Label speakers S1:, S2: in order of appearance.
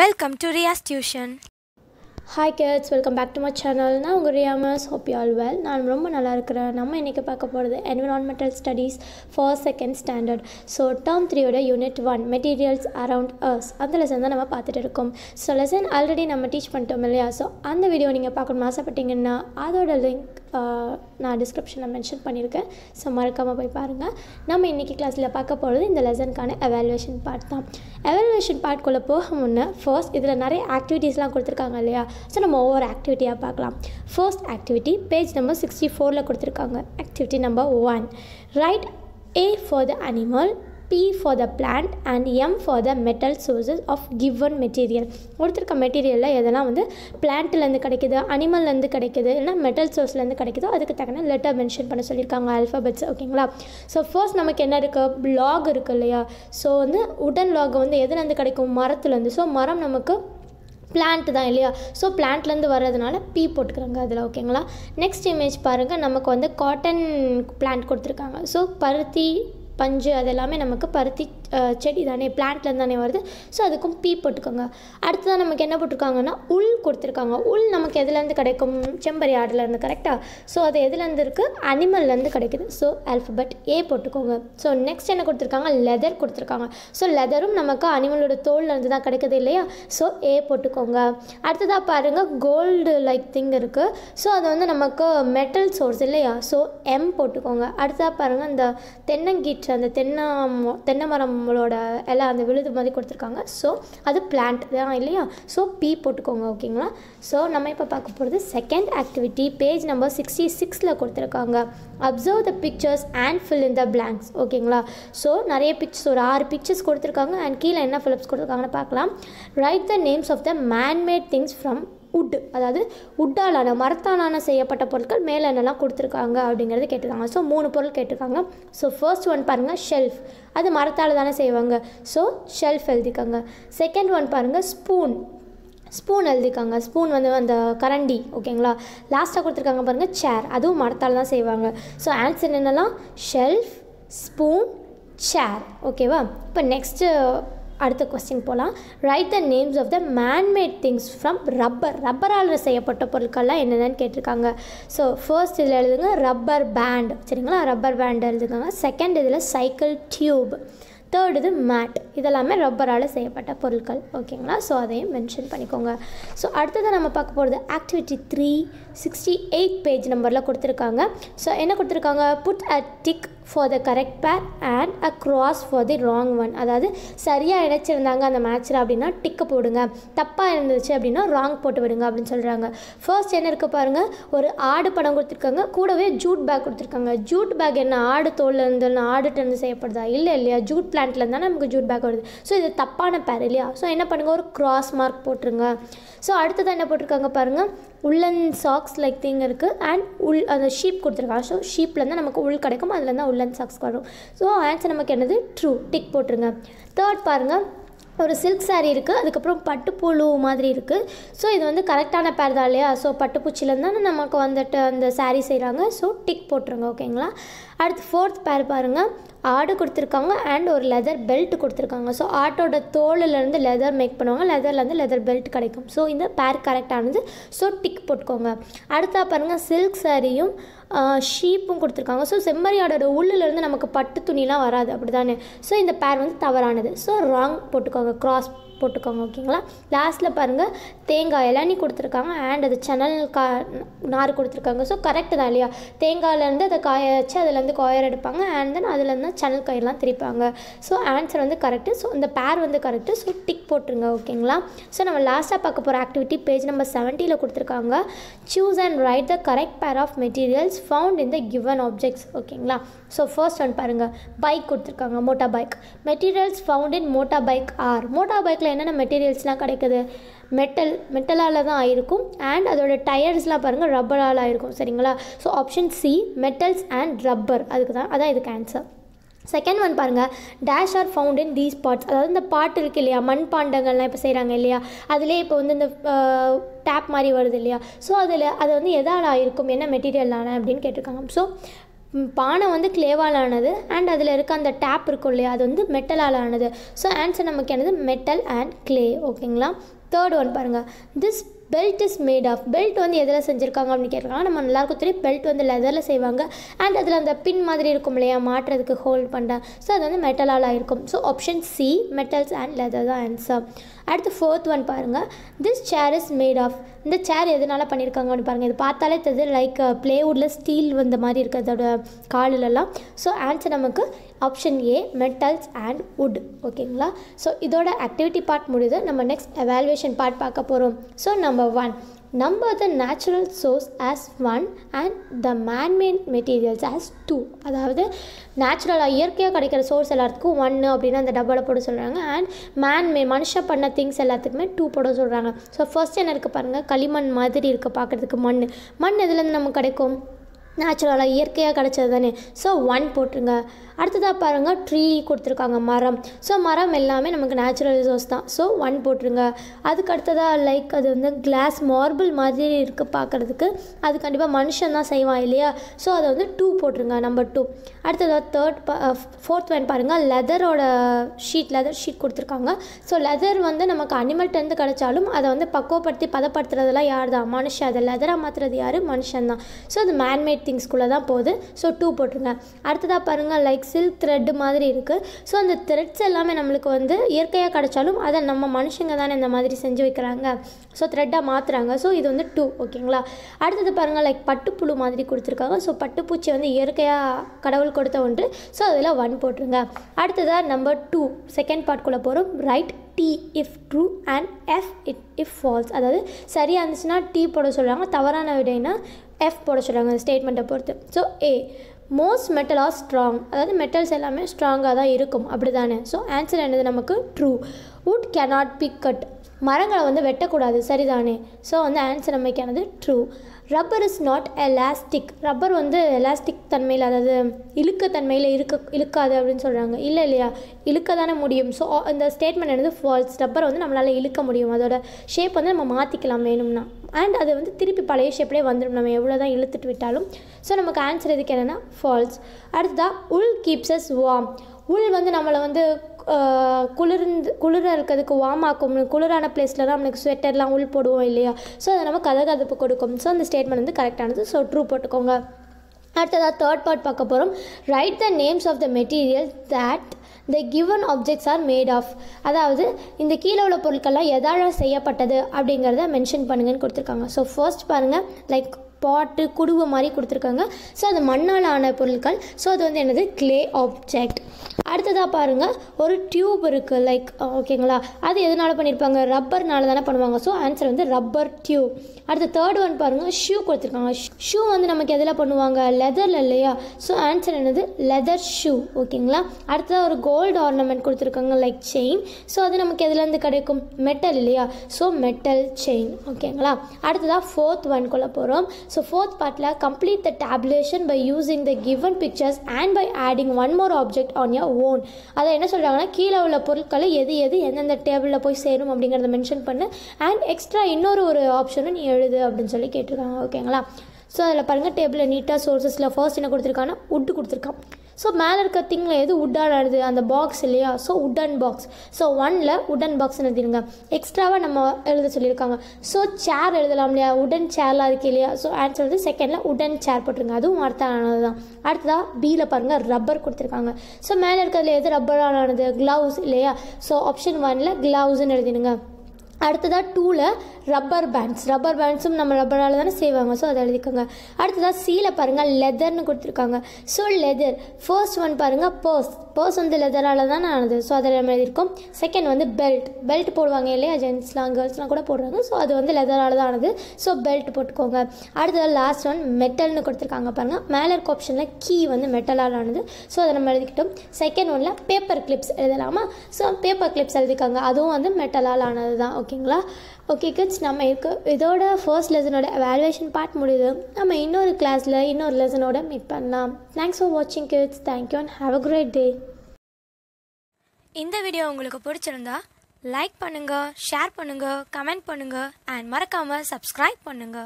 S1: Welcome to Riyas tuition
S2: hi girls welcome back to my channel நான் உங்கள் ரியாமஸ் hope you all well நான் ரொம்ப நல்லா இருக்கிறேன். நம்ம இன்றைக்கி பார்க்க போகிறது environmental studies first second standard so term த்ரீயோட unit one materials around us அந்த லெசன் தான் நம்ம பார்த்துட்டு இருக்கோம். ஸோ லெசன் ஆல்ரெடி நம்ம டீச் பண்ணிட்டோம் இல்லையா? ஸோ அந்த வீடியோ நீங்கள் பார்க்கணும்னு ஆசைப்பட்டீங்கன்னா அதோட லிங்க் நான் டிஸ்கிரிப்ஷனில் மென்ஷன் பண்ணியிருக்கேன். ஸோ மறக்காமல் போய் பாருங்கள் நம்ம இன்றைக்கி கிளாஸில் பார்க்க போகிறது இந்த லெசனுக்கான எவாலுவேஷன் பார்ட் தான். எவாலுவேஷன் பார்ட்குள்ளே போக முன்னே ஃபர்ஸ்ட் இதில் நிறைய ஆக்டிவிட்டீஸ்லாம் கொடுத்துருக்காங்க இல்லையா? ஸோ நம்ம ஒவ்வொரு ஆக்டிவிட்டியாக பார்க்கலாம். First activity page number sixty ஃபோரில் கொடுத்துருக்காங்க. Activity number one write A for the animal B for the plant and M for the metal sources of given material கொடுத்துருக்க மெட்டீரியலில் எதெல்லாம் வந்து பிளான்ட்லேருந்து கிடைக்குது அனிமல்லேருந்து கிடைக்குது இல்லைனா மெட்டல் சோர்ஸ்லேருந்து கிடைக்குதோ அதுக்கு தக்கன லெட்டர் மென்ஷன் பண்ண சொல்லியிருக்காங்க ஆல்ஃபபெட்ஸ் ஓகேங்களா ஸோ ஃபர்ஸ்ட் நமக்கு என்ன இருக்குது லாக் இருக்குது இல்லையா? ஸோ வந்து உடன் லாக் வந்து எதுலேருந்து கிடைக்கும்? மரத்துலேருந்து ஸோ மரம் நமக்கு பிளான்ட் தான் இல்லையா? ஸோ பிளான்ட்லேருந்து வர்றதுனால பீ போட்டுக்கிறாங்க அதில் ஓகேங்களா நெக்ஸ்ட் இமேஜ் பாருங்கள் நமக்கு வந்து காட்டன் பிளான்ட் கொடுத்துருக்காங்க. ஸோ பருத்தி பஞ்சு அதெல்லாமே நமக்கு பருத்தி செடி தானே பிளான்ட்லேருந்து தானே வருது. ஸோ அதுக்கும் பீ போட்டுக்கோங்க. அடுத்ததான் நமக்கு என்ன போட்டிருக்காங்கன்னா உள் கொடுத்துருக்காங்க. உள் நமக்கு எதுலேருந்து கிடைக்கும்? செம்பரி ஆடுலேருந்து கரெக்டாக ஸோ அது எதுலேருந்து இருக்குது அனிமல்லேருந்து கிடைக்குது. ஸோ ஆல்ஃபபெட் ஏ போட்டுக்கோங்க. ஸோ நெக்ஸ்ட் என்ன கொடுத்துருக்காங்க? லெதர் கொடுத்துருக்காங்க. ஸோ லெதரும் நமக்கு அனிமலோட தோல்லேருந்து தான் கிடைக்குது இல்லையா? ஸோ ஏ போட்டுக்கோங்க. அடுத்ததாக பாருங்கள் கோல்டு லைக் திங் இருக்குது ஸோ அது வந்து நமக்கு மெட்டல் சோர்ஸ் இல்லையா? ஸோ எம் போட்டுக்கோங்க. அடுத்ததாக பாருங்கள் அந்த தென்னங்கீற்று அந்த தென்னை தென்னை தென்னை நம்மளோட எல்லாம் அந்த விழுது மாதிரி கொடுத்துருக்காங்க. ஸோ அது பிளான்ட் தான் இல்லையா? ஸோ பி போட்டுக்கோங்க ஓகேங்களா ஸோ நம்ம இப்போ பார்க்க போகிறது second activity page number sixty சிக்ஸில் கொடுத்துருக்காங்க. Observe the pictures and fill in the blanks ஓகேங்களா ஸோ நிறைய பிக்சர்ஸ் ஒரு ஆறு பிக்சர்ஸ் கொடுத்துருக்காங்க. அண்ட் கீழே என்ன ஃபிலிப்ஸ் கொடுத்துருக்காங்கன்னு பார்க்கலாம். Write the names of the manmade things from wood அதாவது உட்டாலான மரத்தாலான செய்யப்பட்ட பொருட்கள் மேலே என்னெல்லாம் கொடுத்துருக்காங்க அப்படிங்கிறது கேட்டிருக்காங்க. ஸோ மூணு பொருள் கேட்டிருக்காங்க. ஸோ ஃபர்ஸ்ட் ஒன் பாருங்கள் ஷெல்ஃப் அது மரத்தால் தானே செய்வாங்க. ஸோ ஷெல்ஃப் எழுதிக்கோங்க. செகண்ட் ஒன் பாருங்கள் ஸ்பூன் ஸ்பூன் எழுதிக்காங்க. ஸ்பூன் வந்து அந்த கரண்டி ஓகேங்களா? லாஸ்ட்டாக கொடுத்துருக்காங்க பாருங்கள் சேர் அதுவும் மரத்தால் தான் செய்வாங்க. ஸோ ஆன்சர் என்னெல்லாம்? ஷெல்ஃப் ஸ்பூன் சேர் ஓகேவா இப்போ நெக்ஸ்ட்டு அடுத்த கொஸ்டின் போகலாம் write the names of the manmade things from rubber ரப்பரால் செய்யப்பட்ட பொருட்கள்லாம் என்னென்னு கேட்டிருக்காங்க. ஸோ ஃபர்ஸ்ட் இதில் எழுதுங்க ரப்பர் பேண்ட் சரிங்களா? ரப்பர் பேண்ட் எழுதுங்க செகண்ட் இதில் சைக்கிள் டியூப் தேர்ட் இது மேட் இதெல்லாமே ரப்பரால் செய்யப்பட்ட பொருட்கள். ஓகேங்களா ஸோ அதையும் மென்ஷன் பண்ணிக்கோங்க. ஸோ அடுத்தது நம்ம பார்க்க போகிறது activity three sixty eight page நம்பரில் கொடுத்துருக்காங்க. ஸோ என்ன கொடுத்துருக்காங்க? Put a tick for the correct pair and a cross for the wrong one அதாவது சரியாக இணைச்சிருந்தாங்க அந்த மேட்ச்சில் அப்படின்னா டிக்கு போடுங்க. தப்பாக இருந்துச்சு அப்படின்னா ராங் போட்டு விடுங்க அப்படின்னு சொல்கிறாங்க ஃபர்ஸ்ட் என்ன இருக்குது பாருங்கள் ஒரு ஆடு படம் கொடுத்துருக்காங்க. கூடவே ஜூட் பேக் கொடுத்துருக்காங்க. ஜூட் பேக் என்ன? ஆடு தோல்ல இருந்து இல்ல செய்யப்படுதா? இல்லை இல்லையா? ஜூட் பிளான்ட்ல இருந்தால் நமக்கு ஜூட் பேக் வருது. ஸோ இது தப்பான பேர் இல்லையா? ஸோ என்ன பண்ணுங்கள் ஒரு க்ராஸ் மார்க் போட்டுருங்க. ஸோ அடுத்தது என்ன போட்டிருக்காங்க பாருங்கள் உள்ளன் சாக்ஸ் லைக் திங் இருக்குது அண்ட் உள் அந்த ஷீப் கொடுத்துருக்காங்க. ஸோ ஷீப்லேருந்து நமக்கு உள் கிடைக்கும். அதில் தான் உள்ளன் சாக்ஸ் வரும். ஸோ ஆன்சர் நமக்கு என்னது? ட்ரூ டிக் போட்டுருங்க. தேர்ட் பாருங்கள் ஒரு சில்க் சாரீ இருக்குது அதுக்கப்புறம் பட்டுப்புழு மாதிரி இருக்குது ஸோ இது வந்து கரெக்டான பேர் தான் இல்லையா? ஸோ பட்டுப்பூச்சிலேருந்து தானே நமக்கு வந்துட்டு அந்த சாரீ செய்கிறாங்க ஸோ டிக் போட்டுருங்க. ஓகேங்களா அடுத்து ஃபோர்த் பேர் பாருங்கள் ஆடு கொடுத்துருக்காங்க. அண்ட் ஒரு லெதர் பெல்ட் கொடுத்துருக்காங்க. ஸோ ஆட்டோட தோலிலேருந்து லெதர் மேக் பண்ணுவாங்க. லெதர்லேருந்து லெதர் பெல்ட் கிடைக்கும். ஸோ இந்த பேர் கரெக்டானது ஸோ டிக் போட்டுக்கோங்க. அடுத்தா பாருங்கள் சில்க் சாரியும் ஷீப்பும் கொடுத்துருக்காங்க. ஸோ செம்மறியாடோட உள்ளுலேருந்து நமக்கு பட்டு துணிலாம் வராது. அப்படி தானே ஸோ இந்த பேர் வந்து தவறானது. ஸோ ராங் போட்டுக்கோங்க. கிராஸ் போட்டுக்கோங்க. ஓகேங்களா லாஸ்ட்டில் பாருங்கள் தேங்காய் இளநீ கொடுத்துருக்காங்க. அண்ட் அது சனல் கா நார் கொடுத்துருக்காங்க. ஸோ கரெக்டு தான் இல்லையா? தேங்காயிலேருந்து அதை காய வச்சு அதுலேருந்து கொயர் எடுப்பாங்க அண்ட் தென் அதுலேருந்து சேனல் காயெல்லாம் திரிப்பாங்க. ஸோ ஆன்சர் வந்து கரெக்டு ஸோ இந்த பேர் வந்து கரெக்டு ஸோ டிக் போட்டுருங்க ஓகேங்களா ஸோ நம்ம லாஸ்ட்டாக பார்க்க போகிற ஆக்டிவிட்டி பேஜ் நம்பர் செவன்ட்டியில் கொடுத்துருக்காங்க. Choose and write the correct pair of materials found in the given objects ஓகேங்களா ஸோ ஃபர்ஸ்ட் ஒன் பாருங்கள் பைக் கொடுத்துருக்காங்க motor bike materials found in motor bike are motor பைக்கில் என்னென்ன மெட்டீரியல்ஸ்லாம் கிடைக்குது? மெட்டல் மெட்டலால் தான் ஆயிருக்கும். அண்ட் அதோட டயர்ஸ்லாம் பாருங்கள் ரப்பரால் ஆயிருக்கும். சரிங்களா? So option C metals and rubber அதுக்கு தான் அதான் இதுக்கு ஆன்சர் செகண்ட் ஒன் பாருங்கள் dash are found in these parts அதாவது இந்த பாட்டு இருக்குது இல்லையா மண் பாண்டங்கள்லாம் இப்போ செய்கிறாங்க இல்லையா? அதிலே இப்போ வந்து இந்த டேப் மாதிரி வருது இல்லையா? ஸோ அதில் அது வந்து எதால் ஆயிருக்கும் என்ன மெட்டீரியலான அப்படின்னு கேட்டிருக்காங்க. ஸோ பானை வந்து கிளேவால் ஆனது அண்ட் அதில் இருக்க அந்த டேப் இருக்கும் இல்லையா அது வந்து மெட்டலால் ஆனது ஸோ ஆன்சர் நமக்கு என்னது? மெட்டல் அண்ட் கிளே ஓகேங்களா தேர்ட் ஒன் பாருங்கள் this belt is made of belt வந்து எதில் செஞ்சுருக்காங்க அப்படின்னு கேட்குறாங்க நம்ம நல்லாயிருக்கும் தெரியும். பெல்ட் வந்து லெதரில் செய்வாங்க. அண்ட் அதில் அந்த பின் மாதிரி இருக்கும் இல்லையா மாட்டுறதுக்கு ஹோல்ட் பண்ண ஸோ அது வந்து மெட்டலால் இருக்கும் so option C metals and leather தான் ஆன்சர் அடுத்து ஃபோர்த் ஒன் பாருங்கள் this chair is made of இந்த சேர் எதனால் பண்ணியிருக்காங்க அப்படின்னு பாருங்கள் இது பார்த்தாலே தெரியுது லைக் ப்ளேவுட்டில் ஸ்டீல் வந்த மாதிரி இருக்கிறதோட காலிலெல்லாம் ஸோ ஆன்சர் நமக்கு option A metals and wood ஓகேங்களா ஸோ இதோட ஆக்டிவிட்டி பார்ட் முடியுது. நம்ம நெக்ஸ்ட் எவாலுவேஷன் பார்ட் பார்க்க போகிறோம் so number one number the natural source as one and the manmade materials as two அதாவது நேச்சுரலாக இயற்கையாக கிடைக்கிற சோர்ஸ் எல்லாத்துக்கும் ஒன்று அப்படின்னு அந்த டப்பாவில் போட சொல்கிறாங்க அண்ட் மேன்மே மனுஷ பண்ண திங்ஸ் எல்லாத்துக்குமே டூ போட சொல்கிறாங்க ஸோ ஃபர்ஸ்ட் என்ன இருக்குது பாருங்கள் களிமண் மாதிரி இருக்குது பார்க்குறதுக்கு மண். மண் எதுலேருந்து நமக்கு கிடைக்கும்? நேச்சுரலாக இயற்கையாக கிடச்சது தானே ஸோ ஒன் போட்டுருங்க. அடுத்ததாக பாருங்கள் ட்ரீ கொடுத்துருக்காங்க மரம். ஸோ மரம் எல்லாமே நமக்கு நேச்சுரல் ரிசோர்ஸ் தான். ஸோ ஒன் போட்டுருங்க. அதுக்கு அடுத்ததாக லைக் அது வந்து கிளாஸ் மார்பிள் மாதிரி இருக்குது பார்க்குறதுக்கு. அது கண்டிப்பாக மனுஷன் தான் செய்வான் இல்லையா? ஸோ அதை வந்து டூ போட்டுருங்க நம்பர் டூ அடுத்ததாக தேர்ட் ஃபோர்த் ஒன் பாருங்கள் லெதரோட ஷீட் லெதர் ஷீட் கொடுத்துருக்காங்க. ஸோ லெதர் வந்து நமக்கு அனிமல்ட்டேருந்து கிடைச்சாலும் அதை வந்து பக்குவப்படுத்தி பதப்படுத்துறதெல்லாம் யார் தான் மனுஷன். அதை லெதராக மாற்றுறது யார்? மனுஷன் தான். ஸோ அது மேன்மேட் திங்ஸ்குள்ளே தான் போகுது. ஸோ டூ போட்டுருங்க. அடுத்ததாக பாருங்கள் லைக் சில்க் த்ரெட் மாதிரி இருக்குது ஸோ அந்த த்ரெட்ஸ் எல்லாமே நம்மளுக்கு வந்து இயற்கையாக கிடைச்சாலும் அதை நம்ம மனுஷங்க தானே இந்த மாதிரி செஞ்சு வைக்கிறாங்க. ஸோ த்ரெட்டாக மாற்றுறாங்க ஸோ இது வந்து டூ ஓகேங்களா அடுத்தது பாருங்கள் லைக் பட்டுப்புழு மாதிரி கொடுத்துருக்காங்க. ஸோ பட்டுப்பூச்சி வந்து இயற்கையாக கடவுள் கொடுத்த ஒன்று. ஸோ அதில் ஒன் போட்டுருங்க. அடுத்ததாக நம்பர் டூ செகண்ட் பார்ட்குள்ளே போகிறோம் write T if true and F it if false அதாவது சரியாக இருந்துச்சுன்னா டீ போட சொல்கிறாங்க தவறான விடைனா எஃப் போட சொல்கிறாங்க அந்த ஸ்டேட்மெண்ட்டை பொறுத்து. So A most metal are strong அதாவது மெட்டல்ஸ் எல்லாமே ஸ்ட்ராங்காக தான் இருக்கும். அப்படி தானே ஸோ ஆன்சர் என்னது நமக்கு? True wood cannot be cut மரங்களை வந்து வெட்டக்கூடாது. சரிதானே? ஸோ வந்து answer நமக்கானது true rubber is not elastic rubber வந்து எலாஸ்டிக் தன்மையில் அதாவது இழுக்க தன்மையில் இருக்க இழுக்காது அப்படின்னு சொல்கிறாங்க இல்லை இல்லையா? இழுக்க தானே முடியும். ஸோ இந்த ஸ்டேட்மெண்ட் என்னது? ஃபால்ஸ் ரப்பர் வந்து நம்மளால் இழுக்க முடியும். அதோட ஷேப் வந்து நம்ம மாற்றிக்கலாம் வேணும்னா. அண்ட் அது வந்து திருப்பி பழைய ஷேப்லேயே வந்துடும் நம்ம எவ்வளோ தான் இழுத்துட்டு விட்டாலும். ஸோ நமக்கு ஆன்சர் இதுக்கு என்னென்னா ஃபால்ஸ் அடுத்ததாக உள் கீப்ஸ் அஸ் வார்ம் உள் வந்து நம்மளை வந்து குளிர்ந்து குளிர இருக்கிறதுக்கு வார்ம் ஆக்கும். குளிரான பிளேஸில் தான் நம்மளுக்கு ஸ்வெட்டர்லாம் உள் போடுவோம் இல்லையா? ஸோ அதை நம்ம கதகதப்பு கொடுக்கும். ஸோ அந்த ஸ்டேட்மெண்ட் வந்து கரெக்டானது ஸோ ட்ரூ போட்டுக்கோங்க. அடுத்ததாக தேர்ட் பார்ட் பார்க்க போகிறோம் write the names of the material that the given objects are made of அதாவது இந்த கீழே உள்ள பொருட்கள்லாம் எதால செய்யப்பட்டது அப்படிங்கிறத மென்ஷன் பண்ணுங்கன்னு கொடுத்துருக்காங்க. ஸோ ஃபர்ஸ்ட் பாருங்கள் லைக் பாட்டு குடுவை மாதிரி கொடுத்துருக்காங்க. ஸோ அது மண்ணால் ஆன பொருட்கள். ஸோ அது வந்து என்னது? க்ளே ஆப்ஜெக்ட் அடுத்ததாக பாருங்கள் ஒரு டியூப் இருக்குது லைக் ஓகேங்களா அது எதனால் பண்ணியிருப்பாங்க ரப்பர்னால தானே பண்ணுவாங்க. ஸோ ஆன்சர் வந்து ரப்பர் டியூப் அடுத்த தேர்ட் ஒன் பாருங்கள் ஷூ கொடுத்துருக்காங்க. ஷூ வந்து நமக்கு எதில் பண்ணுவாங்க? லெதரில் இல்லையா? ஸோ ஆன்சர் என்னது? லெதர் ஷூ ஓகேங்களா அடுத்ததாக ஒரு கோல்டு ஆர்னமெண்ட் கொடுத்துருக்காங்க. லைக் செயின் ஸோ அது நமக்கு எதுலேருந்து கிடைக்கும்? மெட்டல் இல்லையா? ஸோ மெட்டல் செயின் ஓகேங்களா அடுத்ததாக ஃபோர்த் ஒன்குள்ளே போகிறோம் ஸோ ஃபோர்த் பார்ட்டில் complete the tabulation by using the given pictures and by adding one more object on your own அதை என்ன சொல்கிறாங்கன்னா கீழே உள்ள பொருட்களை எது எது எந்தெந்த டேபிளில் போய் சேரும் அப்படிங்கிறத மென்ஷன் பண்ணு. அண்ட் எக்ஸ்ட்ரா இன்னொரு ஒரு ஆப்ஷனும் நீ எழுது அப்படின்னு சொல்லி கேட்டிருக்காங்க. ஓகேங்களா ஸோ அதில் பாருங்கள் டேபிளில் நீட்டாக சோர்சஸில் ஃபர்ஸ்ட் என்ன கொடுத்துருக்காங்கன்னா உட்டு கொடுத்துருக்கான். ஸோ மேலே இருக்க திங்கில் எது உட்டானது அந்த பாக்ஸ் இல்லையா? ஸோ உட்டன் பாக்ஸ் ஸோ ஒனில் உட்டன் பாக்ஸ்னு எழுதிருங்க. எக்ஸ்ட்ராவாக நம்ம எழுத சொல்லியிருக்காங்க. ஸோ சேர் எழுதலாம் இல்லையா? உடன் சேர்லாம் இருக்கு இல்லையா? ஸோ ஆன்சர் வந்து செகண்டில் உடன் சேர் போட்டிருங்க. அதுவும் அர்த்தமானது தான். அடுத்ததாக பியில் பாருங்கள் ரப்பர் கொடுத்துருக்காங்க. ஸோ மேலே இருக்கிறதுல எது ரப்பரானது க்ளவுஸ் இல்லையா? ஸோ ஆப்ஷன் ஒனில் க்ளவுஸ்ன்னு எழுதிடுங்க அடுத்ததாக டூவில் ரப்பர் பேண்ட்ஸ் ரப்பர் பேண்ட்ஸும் நம்ம ரப்பரால் தானே செய்வாங்க. ஸோ அதை எழுதிக்கோங்க. அடுத்ததாக சீல பாருங்கள் லெதர்னு கொடுத்துருக்காங்க. ஸோ லெதர் ஃபர்ஸ்ட் ஒன் பாருங்கள் பர்ஸ் பர்ஸ் வந்து லெதரால் தானே ஆனது. ஸோ அதில் நம்ம எழுதியிருக்கோம். செகண்ட் வந்து பெல்ட் பெல்ட் போடுவாங்க இல்லையா? ஜென்ட்ஸ்லாம் கேர்ள்ஸ்லாம் கூட போடுறாங்க. ஸோ அது வந்து லெதரால் தான் ஆனது. ஸோ பெல்ட் போட்டுக்கோங்க. அடுத்ததாக லாஸ்ட் ஒன் மெட்டல்னு கொடுத்துருக்காங்க பாருங்கள் மேலே இருக்க ஆப்ஷனில் கீ வந்து மெட்டலால் ஆனது. ஸோ அதை நம்ம எழுதிக்கிட்டோம். செகண்ட் ஒன்ல பேப்பர் கிளிப்ஸ் எழுதலாமா? ஸோ பேப்பர் கிளிப்ஸ் எழுதிக்காங்க. அதுவும் வந்து மெட்டலால் ஆனது தான். ஓகே ஓகேங்களா? ஓகே கிட்ஸ் நம்ம இருக்க இதோட ஃபர்ஸ்ட் லெசனோட வேல்யூவேஷன் பார்ட் முடியுது. நம்ம இன்னொரு கிளாஸில் இன்னொரு லெசனோட மீட் பண்ணலாம். தேங்க்ஸ் ஃபார் வாட்சிங் kids thank you and have a great day
S1: இந்த வீடியோ உங்களுக்கு பிடிச்சிருந்தா லைக் பண்ணுங்க ஷேர் பண்ணுங்க கமெண்ட் பண்ணுங்க அண்ட் மறக்காம சப்ஸ்கிரைப் பண்ணுங்க.